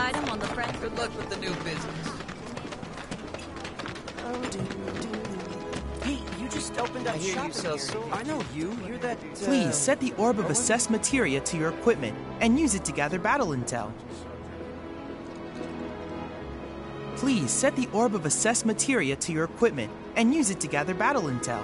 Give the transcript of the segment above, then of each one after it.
item on the front. Good luck with the new business. Hey, you just opened up I hear shop you sell here. I know you. You're that. Uh, Please set the orb of what was assessed materia to your equipment and use it to gather battle intel. Please set the orb of assessed materia to your equipment and use it to gather battle intel.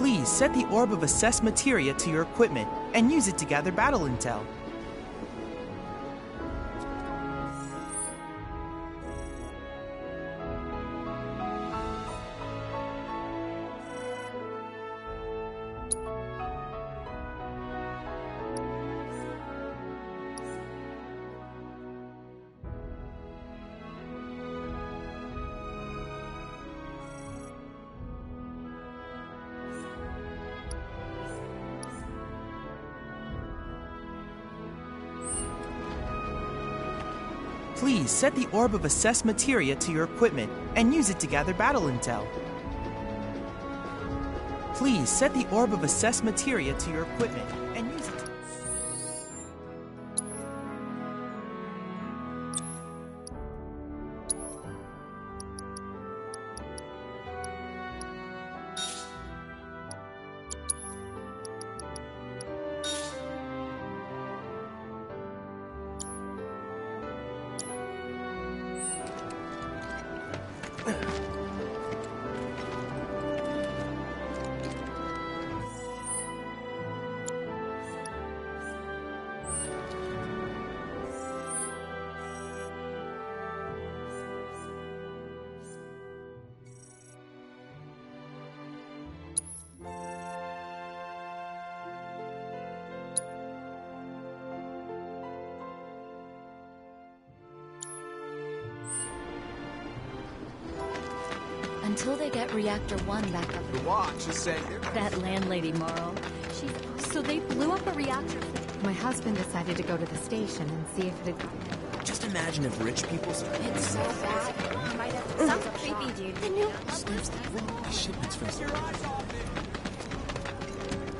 Please set the orb of assessed materia to your equipment and use it to gather battle intel. Set the orb of assessed materia to your equipment and use it to gather battle intel. Please set the orb of assessed materia to your equipment and get one back up. The watch is saying That landlady, Marle. She. So they blew up a reactor. My husband decided to go to the station and see if it had. Just imagine if rich people. It's so bad. Sounds creepy, dude. The new. Shipments from.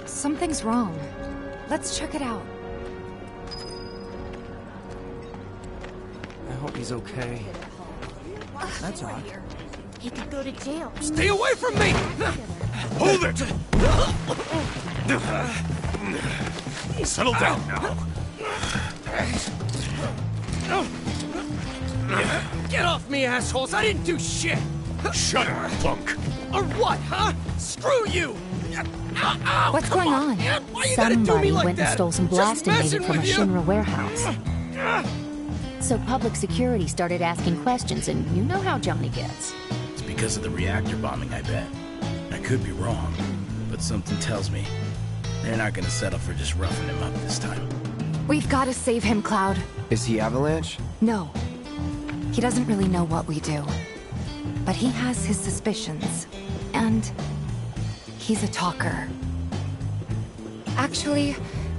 Something's wrong. Let's check it out. I hope he's okay. That's odd. He could go to jail. Stay away from me! Hold it! Settle down now. Get off me, assholes! I didn't do shit! Shut up, punk! Or what, huh? Screw you! Ow, What's going on? on? man. Why you gotta do me Somebody like went and stole some blasting data from a you. Shinra warehouse. Ah. So public security started asking questions, and you know how Johnny gets. It's because of the reactor bombing, I bet. I could be wrong, but something tells me they're not gonna settle for just roughing him up this time. We've got to save him, Cloud. Is he Avalanche? No. He doesn't really know what we do. But he has his suspicions. And he's a talker. Actually,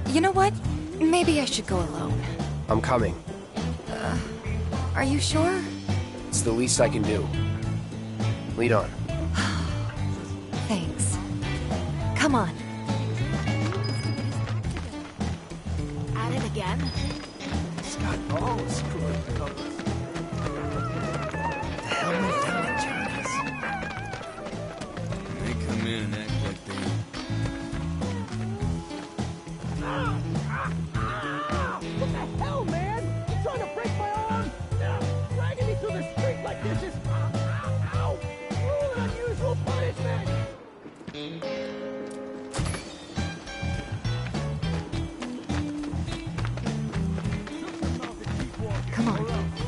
you know what? Maybe I should go alone. I'm coming. Uh, are you sure? It's the least I can do. Lead on. Thanks. Come on.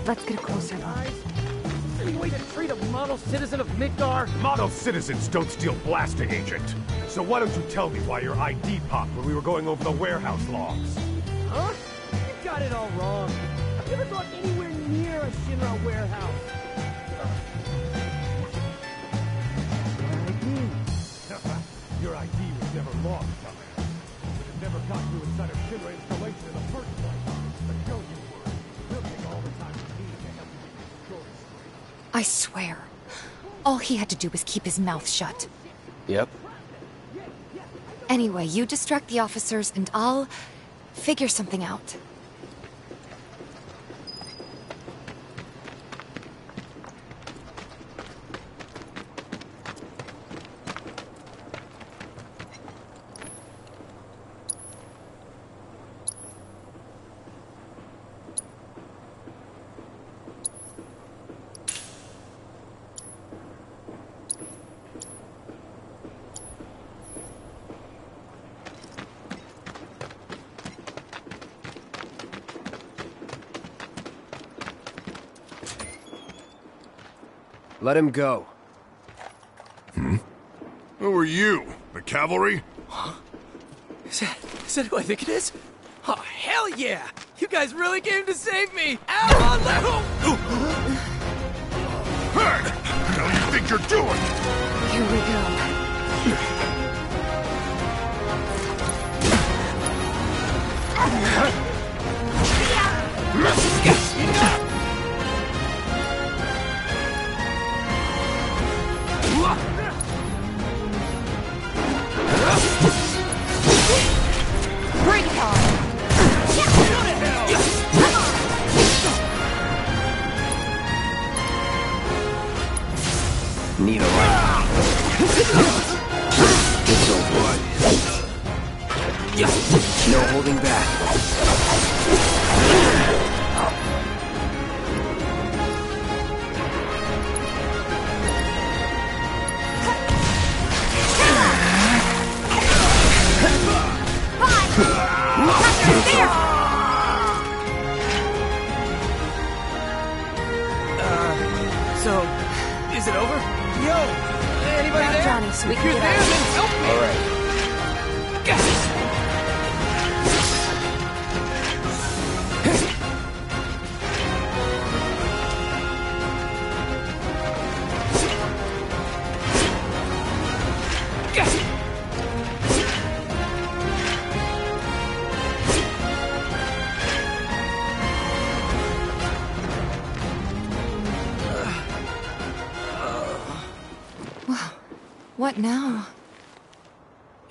Let's get a closer look. Any way to treat a model citizen of Midgar? Model citizens don't steal blasting agent. So why don't you tell me why your ID popped when we were going over the warehouse logs? Huh? You got it all wrong. I've never gone anywhere near a Shinra warehouse. your ID was never lost, dumbass. Would have never got you inside a Shinra installation in the first place. But don't you I swear. All he had to do was keep his mouth shut. Yep. Anyway, you distract the officers and I'll figure something out. Let him go. Hmm? Who are you? The cavalry? Is that, is that who I think it is? Oh, hell yeah! You guys really came to save me! Ow, Alejo! Hey! What the hell you think you're doing? Here we go.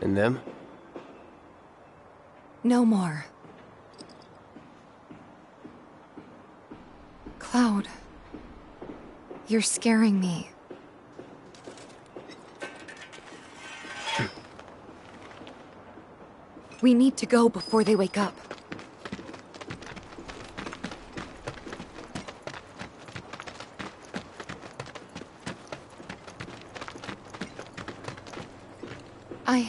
And them? No more. Cloud. You're scaring me. Hmm. We need to go before they wake up. I.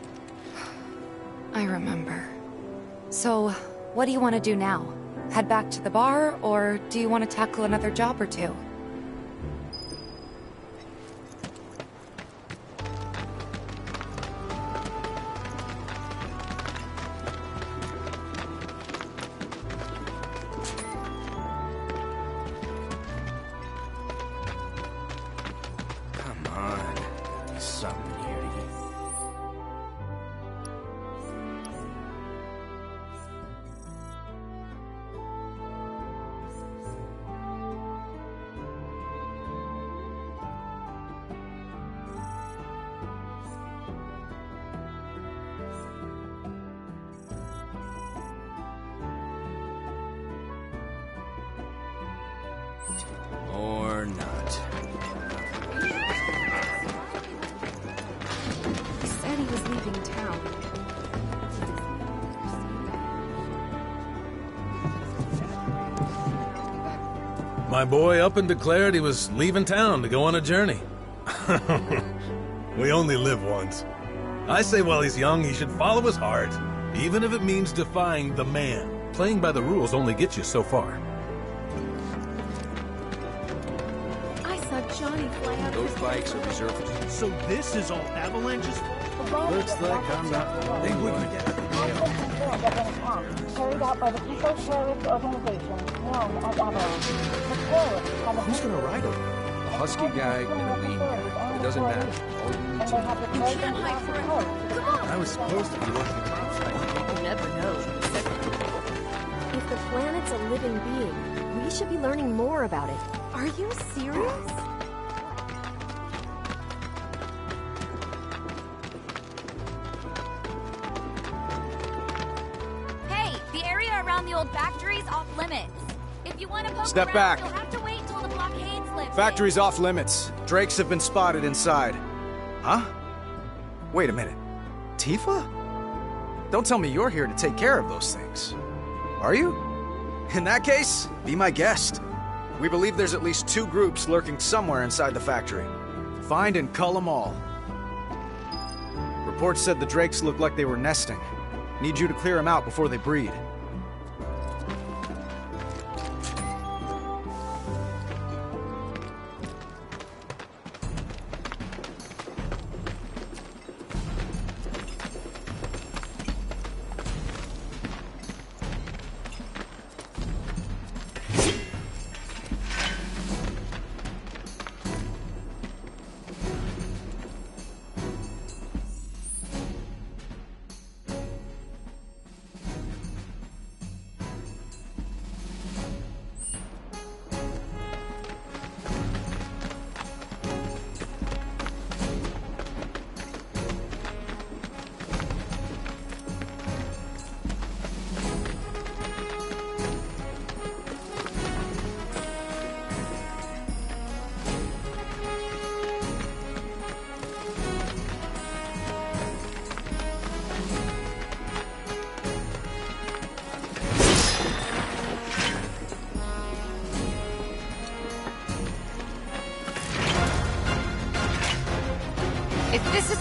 I remember. So, what do you want to do now? Head back to the bar, or do you want to tackle another job or two? My boy up and declared he was leaving town to go on a journey. we only live once. I say while he's young, he should follow his heart, even if it means defying the man. Playing by the rules only gets you so far. I saw Johnny fly out Those bikes are reserved So this is all Avalanche's? Looks like I'm not the They only wouldn't one. get it. carried out by the People Terrorist Organization known as Avalanche. The terrorists have a Who's gonna ride him? A husky guy in a lean guy. It doesn't matter. All you need to they have know. declared can't hide themselves forever. opposed. I was supposed to be working topside. You never know. If the planet's a living being, we should be learning more about it. Are you serious? Hey, the area around the old factory's off limits. If you want to poke Step around, back. Factory's off limits. Drakes have been spotted inside. Huh? Wait a minute. Tifa? Don't tell me you're here to take care of those things. Are you? In that case, be my guest. We believe there's at least two groups lurking somewhere inside the factory. Find and cull them all. Reports said the Drakes looked like they were nesting. Need you to clear them out before they breed.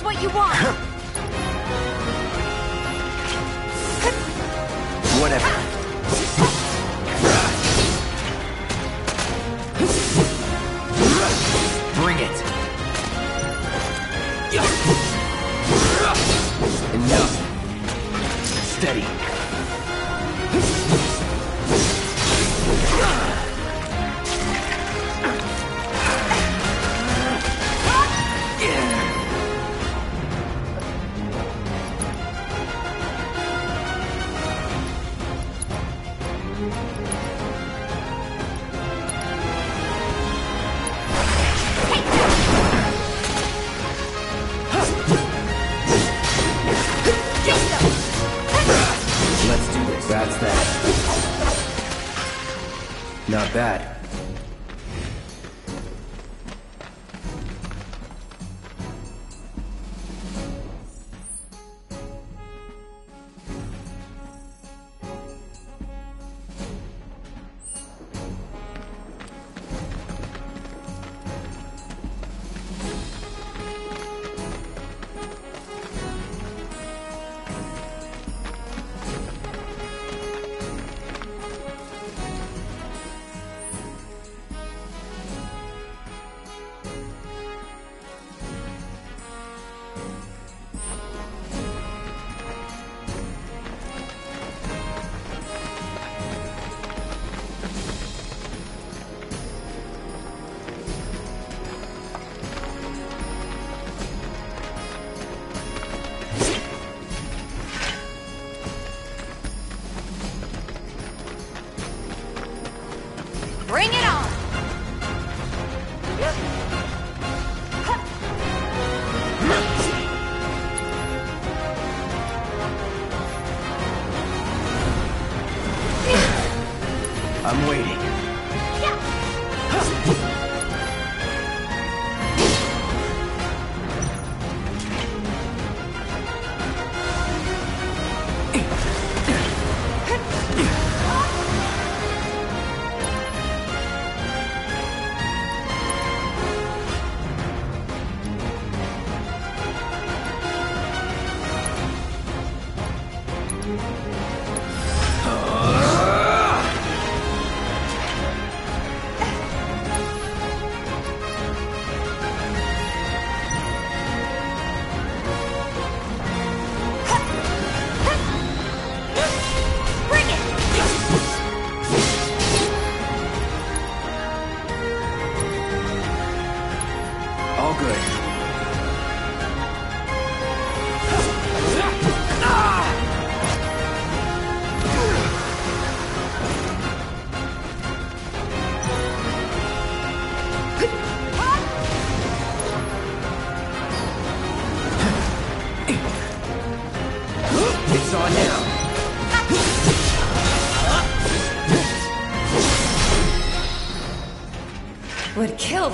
What you want,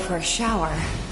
for a shower.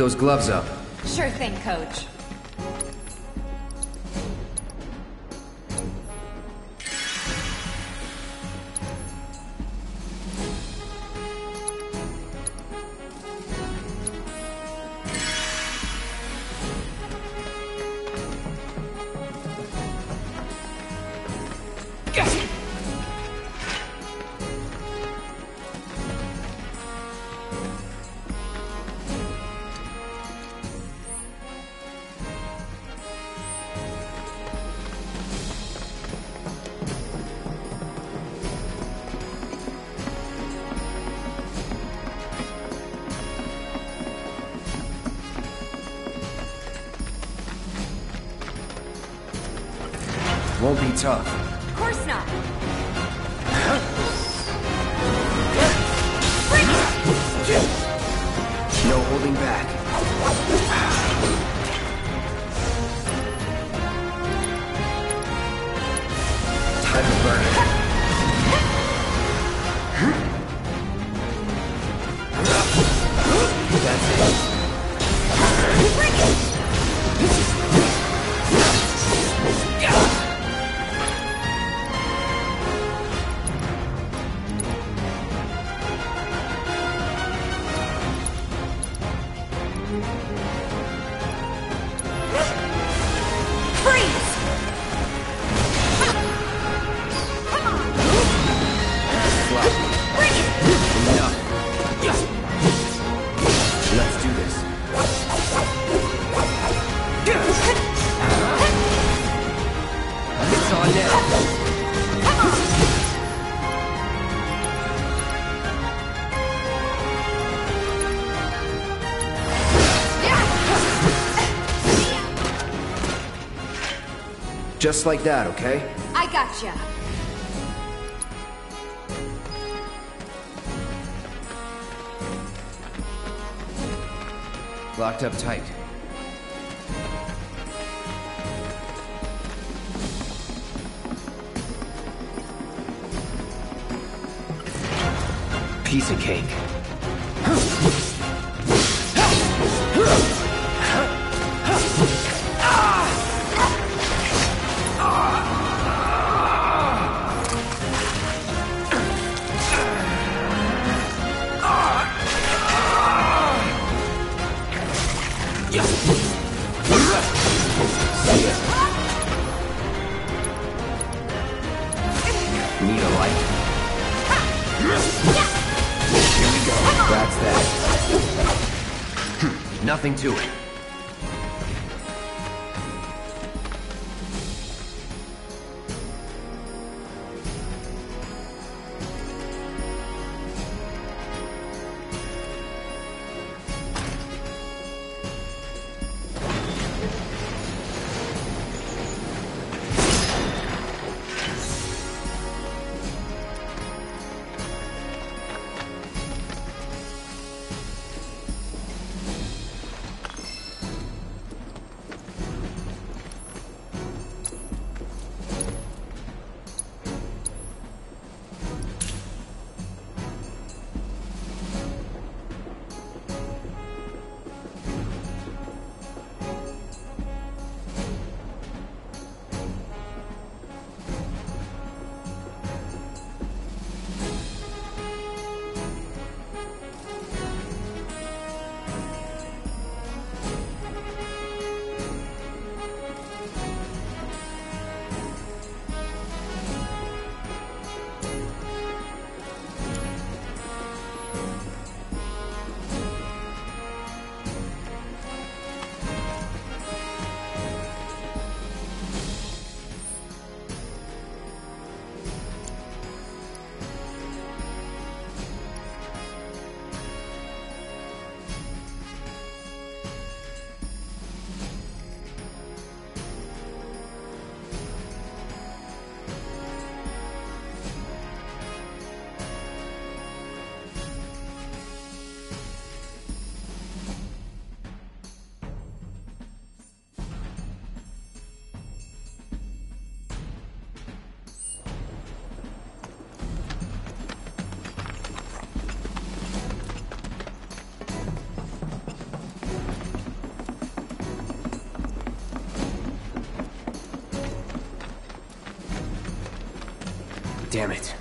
Those gloves up. Sure thing, coach. Just like that, okay? I gotcha. Locked up tight. Piece of cake. Damn it.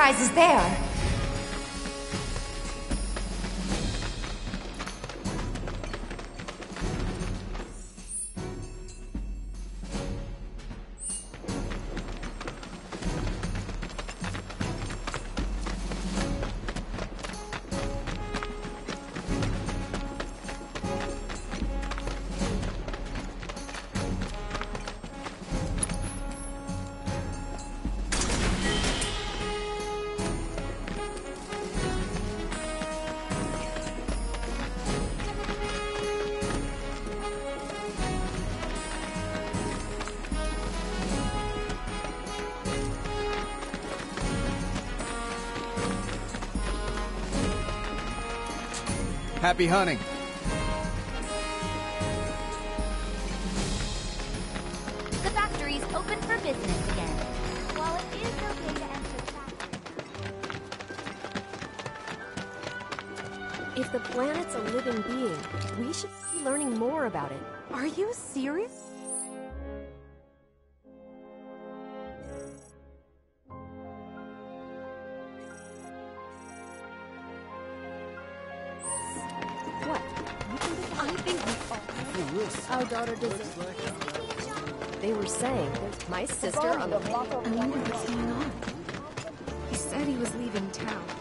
No surprises there. Happy hunting. the factory's open for business again. While it is okay to enter If the planet's a living being, we should be learning more about it. Are you serious? My sister on the I wonder what's going on. He said he was leaving town.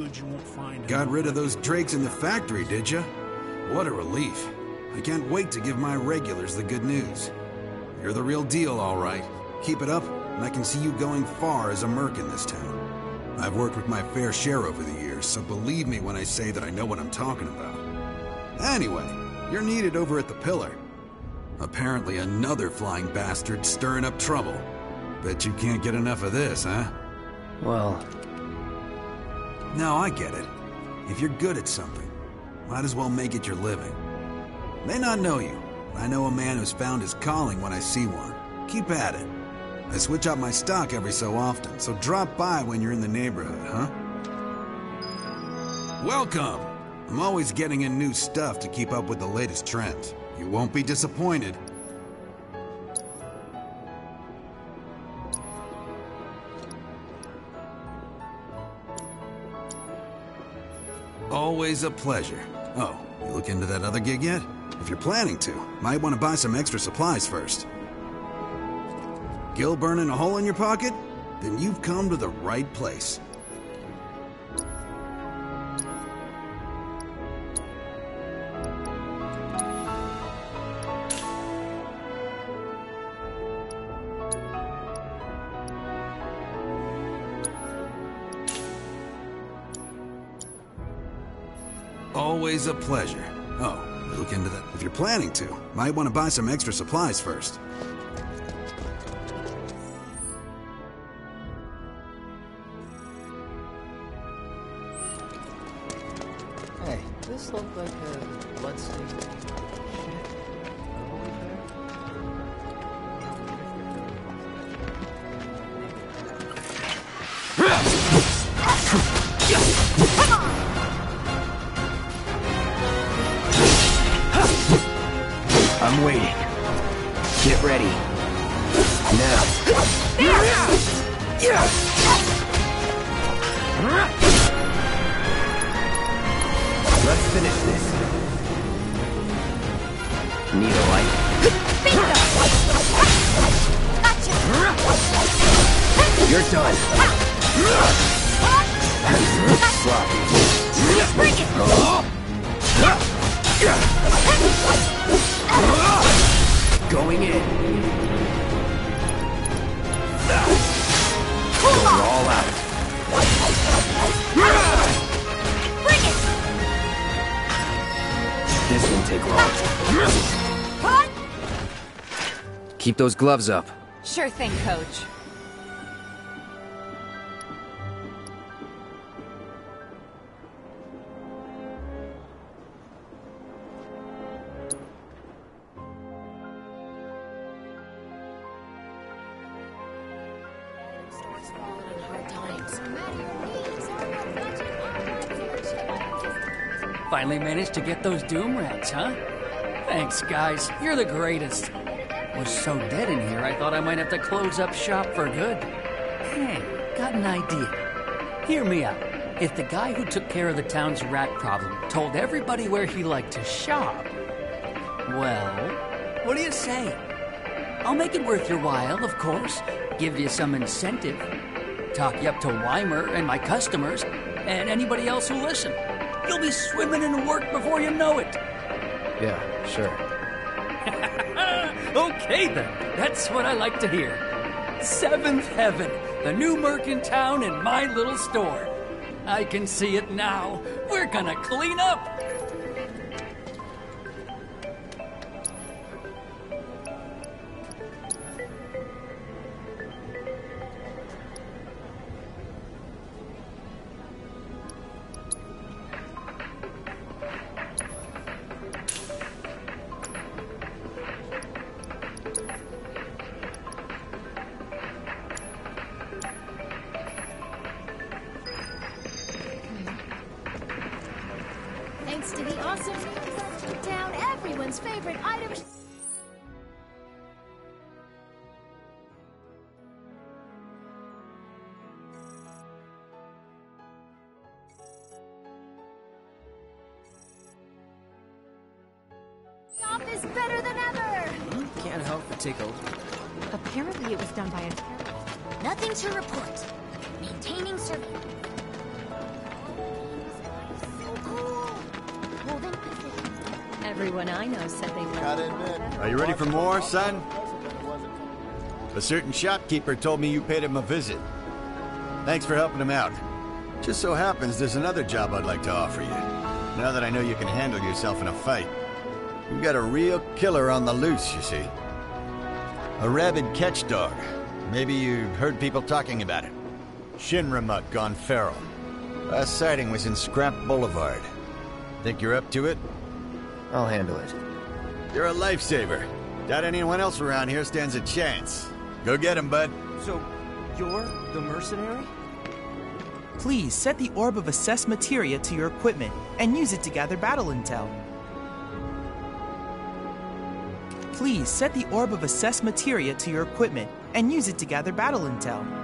Goods you won't find. Got rid of those drakes in the factory, did you? What a relief. I can't wait to give my regulars the good news. You're the real deal, all right. Keep it up, and I can see you going far as a merc in this town. I've worked with my fair share over the years, so believe me when I say that I know what I'm talking about. Anyway, you're needed over at the Pillar. Apparently another flying bastard stirring up trouble. Bet you can't get enough of this, huh? Well... No, I get it. If you're good at something, might as well make it your living. May not know you, but I know a man who's found his calling when I see one. Keep at it. I switch out my stock every so often, so drop by when you're in the neighborhood, huh? Welcome! I'm always getting in new stuff to keep up with the latest trends. You won't be disappointed. Always a pleasure. Oh, you look into that other gig yet? If you're planning to, might want to buy some extra supplies first. Gil burning a hole in your pocket? Then you've come to the right place. Always a pleasure. Oh, look into that. If you're planning to, might want to buy some extra supplies first. Waiting. Get ready. Now. Let's finish this. Need a light? You're done. Sloppy. Going in. Going all out. Bring it! This won't take long. Keep those gloves up. Sure thing, coach. Finally managed to get those Doom Rats, huh? Thanks, guys. You're the greatest. Was so dead in here, I thought I might have to close up shop for good. Hey, got an idea. Hear me out. If the guy who took care of the town's rat problem told everybody where he liked to shop, well, what do you say? I'll make it worth your while, of course. Give you some incentive. Talk you up to Wymer and my customers, and anybody else who listen. You'll be swimming in work before you know it. Yeah, sure. okay then, that's what I like to hear. Seventh Heaven, the new merc in town in my little store. I can see it now. We're gonna clean up. Son? A certain shopkeeper told me you paid him a visit. Thanks for helping him out. Just so happens there's another job I'd like to offer you. Now that I know you can handle yourself in a fight. You got a real killer on the loose, you see. A rabid catch dog. Maybe you've heard people talking about it. Shinramuk gone feral. Last sighting was in Scrap Boulevard. Think you're up to it? I'll handle it. You're a lifesaver. Doubt anyone else around here stands a chance. Go get him, bud. So, you're the mercenary? Please set the Orb of Assess Materia to your equipment and use it to gather battle intel. Please set the Orb of Assess Materia to your equipment and use it to gather battle intel.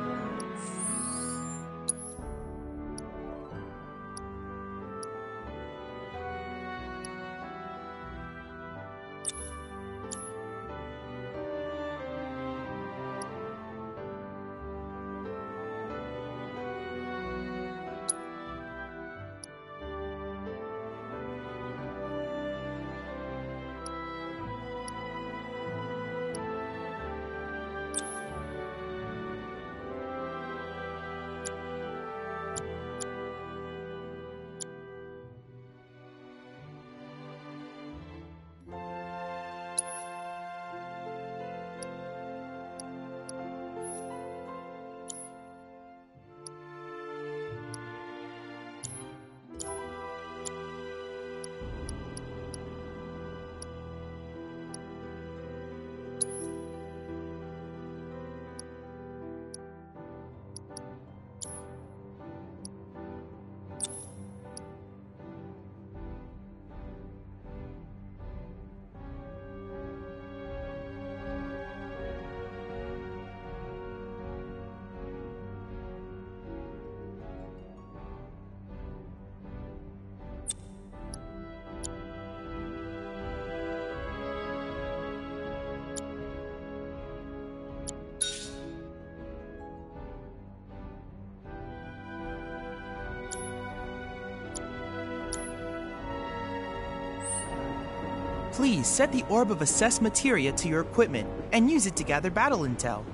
Please set the Orb of Assess Materia to your equipment and use it to gather battle intel.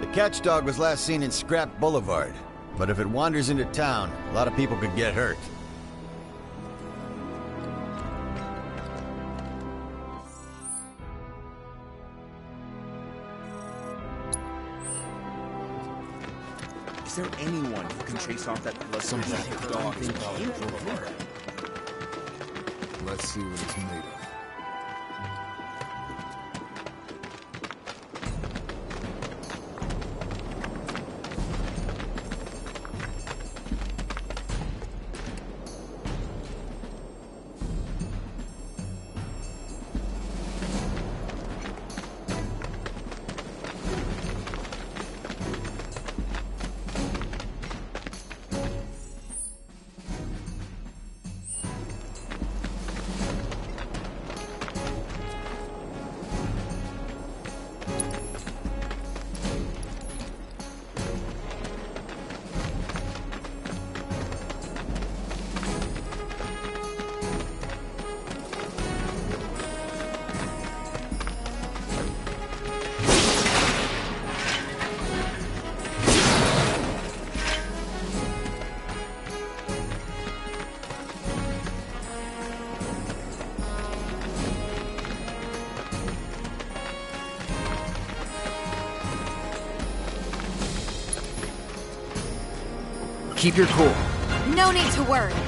The catch dog was last seen in Scrap Boulevard. But if it wanders into town, a lot of people could get hurt. Chase off that bloodthirsty dog in Boulevard? Let's see what it's made of. Keep your cool. No need to worry.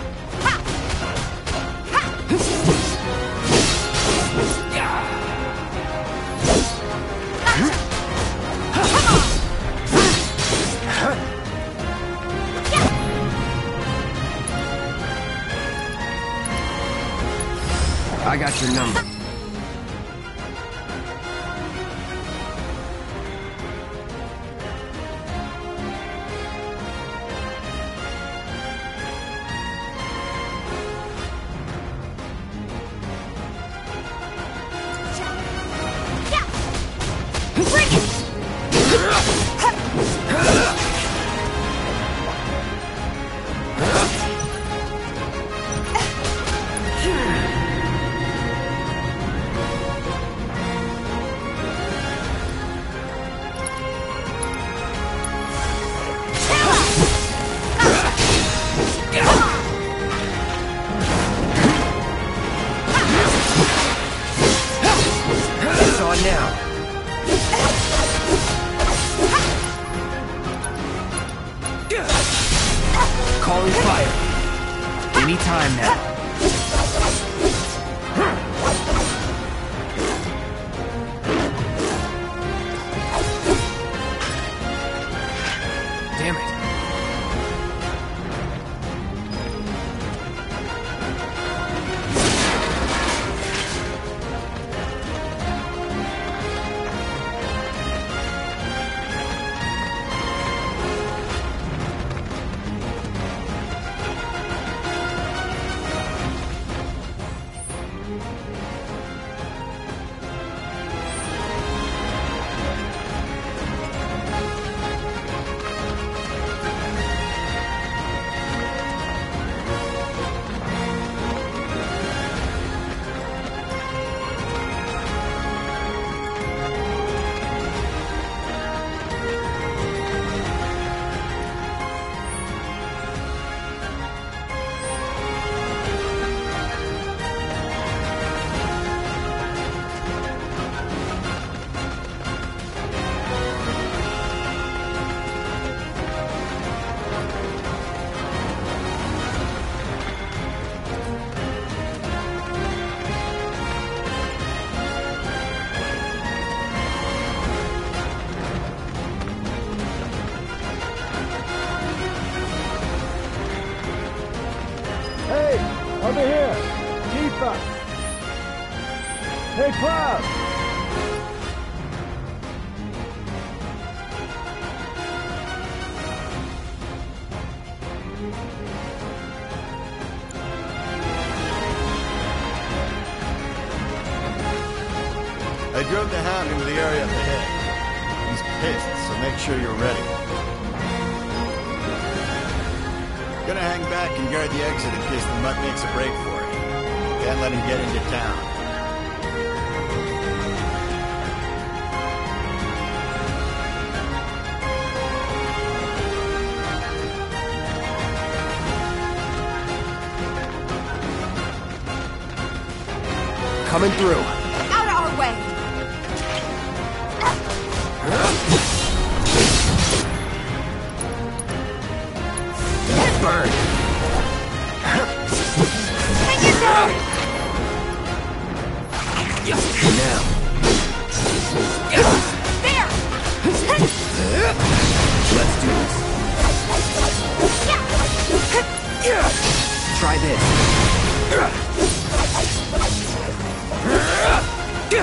Coming through. Out of our way! Burn. Hang it down! Now. There! Let's do this. Try this. It's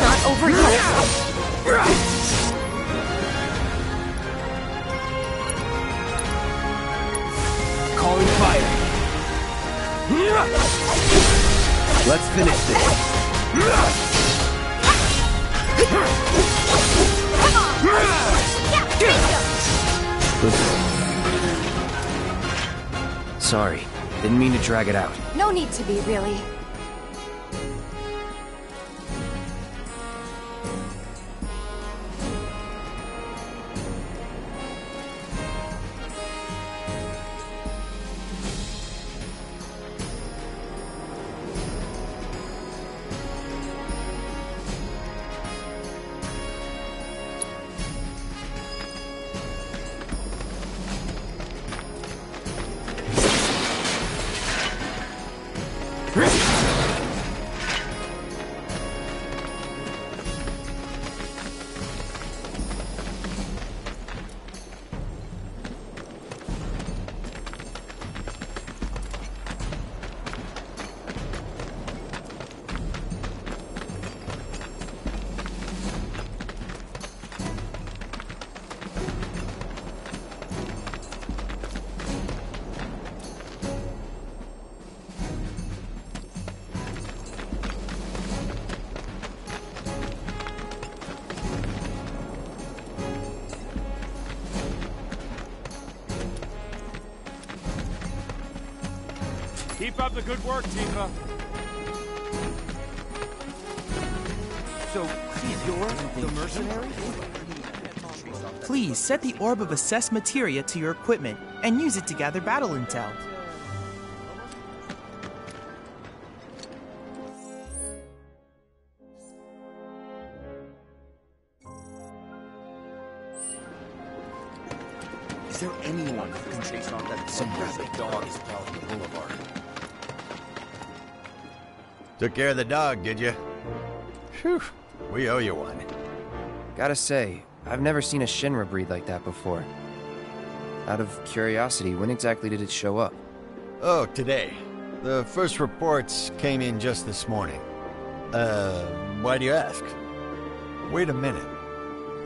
not over yet. Calling fire. Let's finish this. Sorry. Didn't mean to drag it out. No need to be, really. Keep up the good work, Tifa. So, you're the mercenary? Please set the orb of assessed materia to your equipment and use it to gather battle intel. Took care of the dog, did you? Phew, we owe you one. Gotta say, I've never seen a Shinra breed like that before. Out of curiosity, when exactly did it show up? Oh, today. The first reports came in just this morning. Uh, why do you ask? Wait a minute.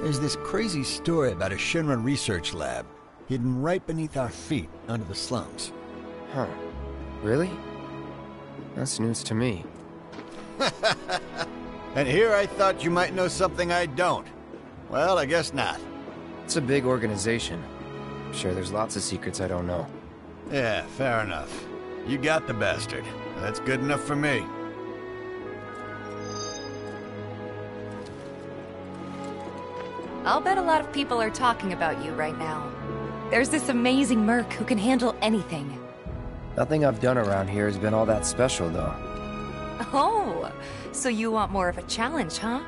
There's this crazy story about a Shinra research lab hidden right beneath our feet under the slums. Huh. Really? That's news to me. And here I thought you might know something I don't. Well, I guess not. It's a big organization. I'm sure there's lots of secrets I don't know. Yeah, fair enough. You got the bastard. That's good enough for me. I'll bet a lot of people are talking about you right now. There's this amazing merc who can handle anything. Nothing I've done around here has been all that special, though. Oh, so you want more of a challenge, huh?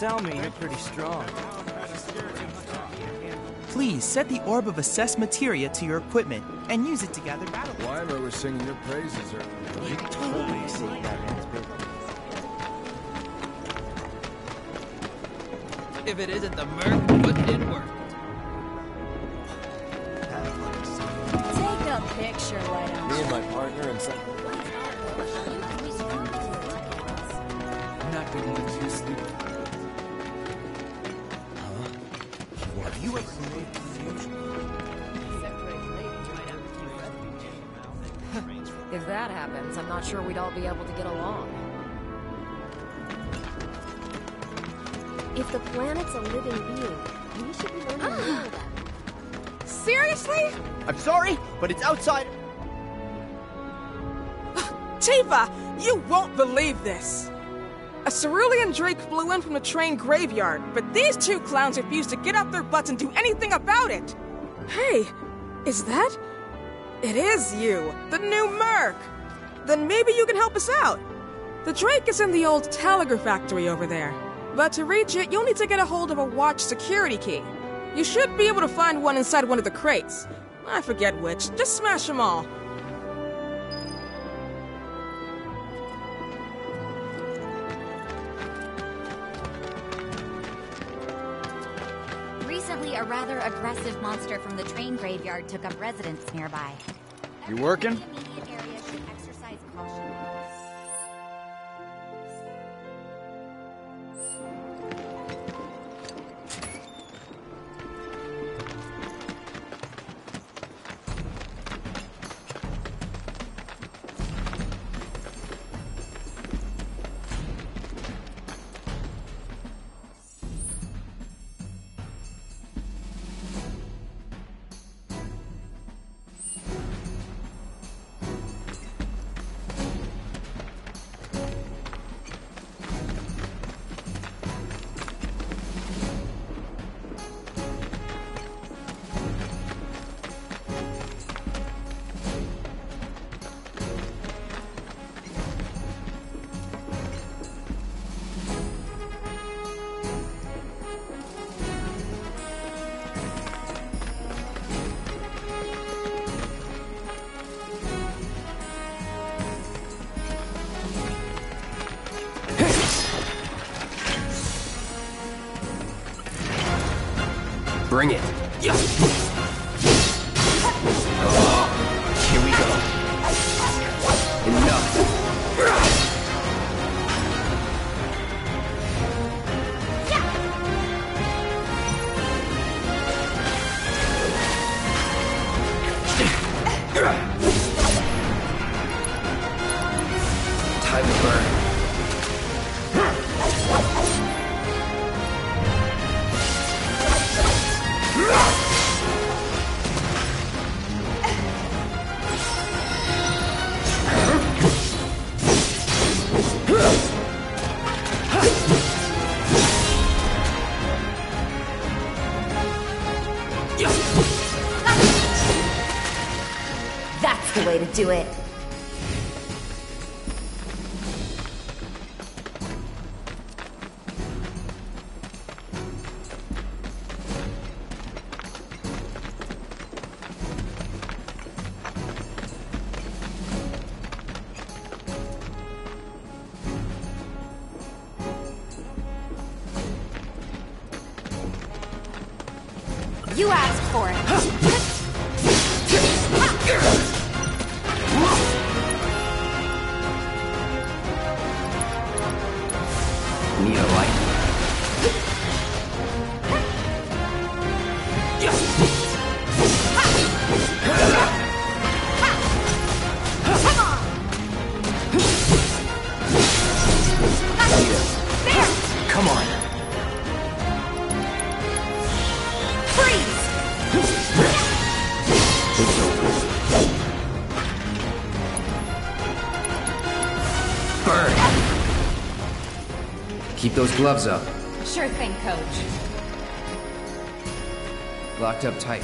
Tell me you're pretty strong. Please set the orb of assessed materia to your equipment and use it to gather battle. Wymer was singing your praises earlier. You totally see that If it isn't the Merc, what did work? Take a picture, why don't Me and my partner and some. Not sure we'd all be able to get along. If the planet's a living being, we should be learning more about it. Seriously? I'm sorry, but it's outside. Tifa, you won't believe this. A cerulean drake flew in from the train graveyard, but these two clowns refused to get up their butts and do anything about it. Hey, is that? It is you, the new Merc. Then maybe you can help us out. The Drake is in the old telegraph factory over there. But to reach it, you'll need to get a hold of a watch security key. You should be able to find one inside one of the crates. I forget which. Just smash them all. Recently, a rather aggressive monster from the train graveyard took up residence nearby. You working? Immediate area should exercise caution. Bring it. Here do it. You asked for it. those gloves up. Sure thing, coach. Locked up tight.